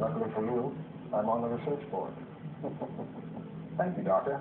Luckily for you, I'm on the research board. Thank you, Doctor.